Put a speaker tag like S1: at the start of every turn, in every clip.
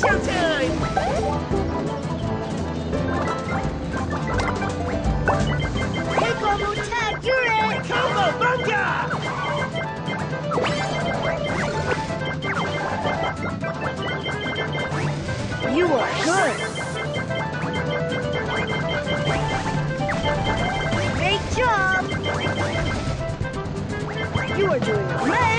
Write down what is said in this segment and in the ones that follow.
S1: showtime!
S2: Piccolo Mutant, you're! You are good! You are doing great!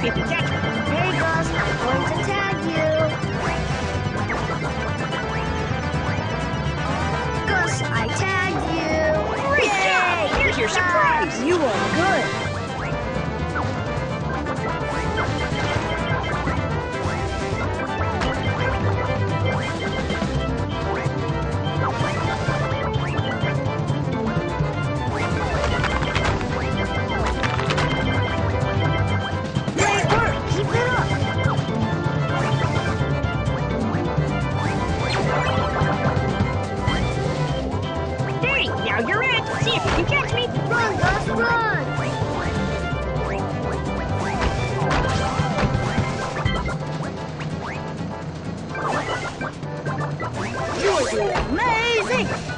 S2: Hey, Buzz, I'm going to tag you. Gus, I tagged you.
S1: Great
S2: Yay!
S1: job! Here's your surprise.
S2: You are good.
S1: Now you're it. See if you can catch me.
S2: Run, Gus, run.
S1: You're
S2: doing amazing.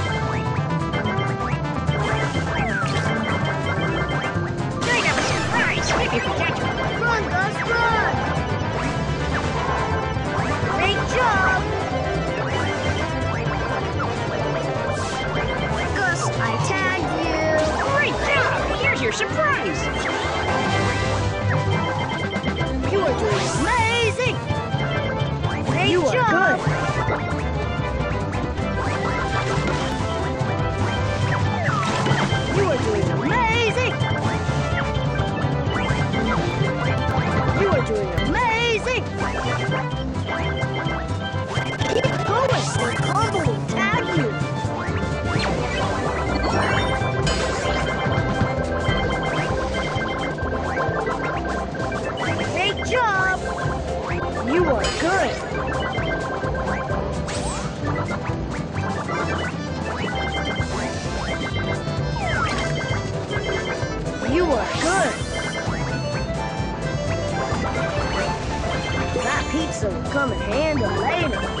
S2: Good!
S1: Great job!
S2: You are good. My pizza will come in handy later.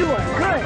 S2: You are good.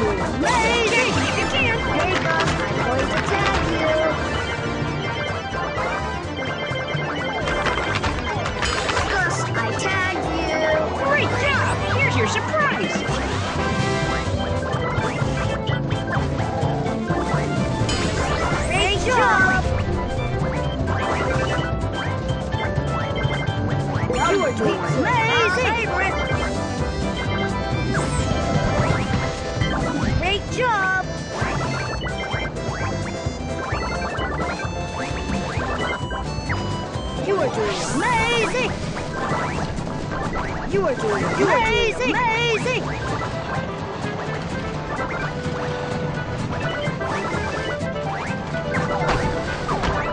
S2: Lady! amazing! You are doing you amazing! Are doing amazing!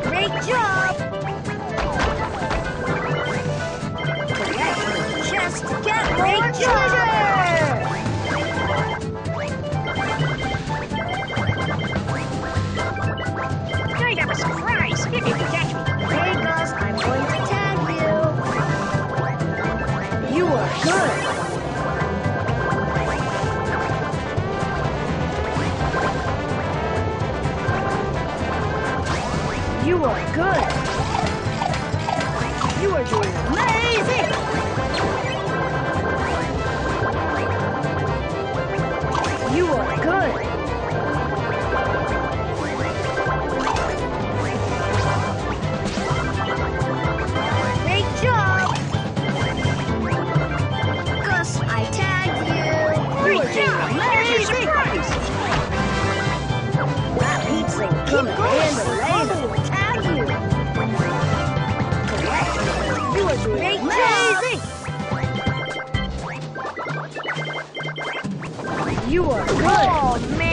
S2: Great job! Congratulations! Just get Great job! You are good. You are doing amazing. You are good. Oh,